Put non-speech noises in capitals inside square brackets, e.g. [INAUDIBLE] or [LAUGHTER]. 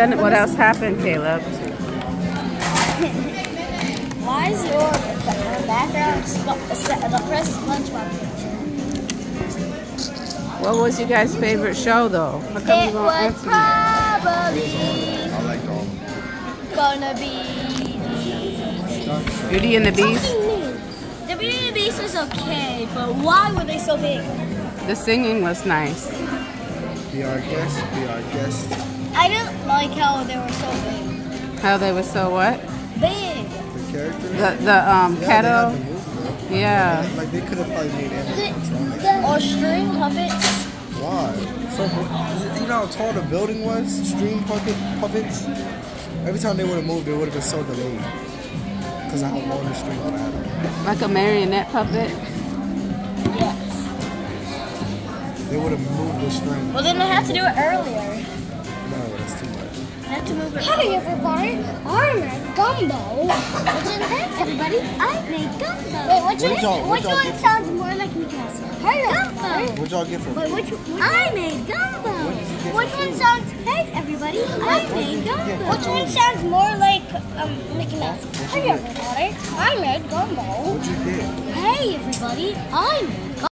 Then what else happened, Caleb? [LAUGHS] Why is your background the press SpongeBob? What was you guys' favorite show, though? It was probably I liked all of them. gonna be Beauty and the Beast. The Beauty and the Beast was okay, but why were they so big? The singing was nice. Be our guest. Be our guest. I didn't like how they were so big. How they were so what? Big. The characters. The the um yeah, they kettle. had to move. Yeah. Like they could have probably made animatronics. Or string puppets. Why? So you know how tall the building was? Stream puppet puppets. Every time they would have moved, they would have been so delayed because of how long the string would have. been. Like a marionette puppet. Yes. They would have moved the string. Well, then they had to do it earlier. No, that's too much. They had move it. Hey everybody, I'm at Gumbo. Hey everybody, I made Gumbo. Wait, which What one, which one sounds more like Mikasa? Hey everybody. What'd y'all get for Wait, food? which, which I made Gumbo. What did you get Which one sounds, hey everybody, I made Gumbo. Which one sounds more like um, Mickey Mouse? What'd Hey everybody, I made Gumbo. What'd you get? Hey everybody, I made